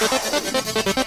Música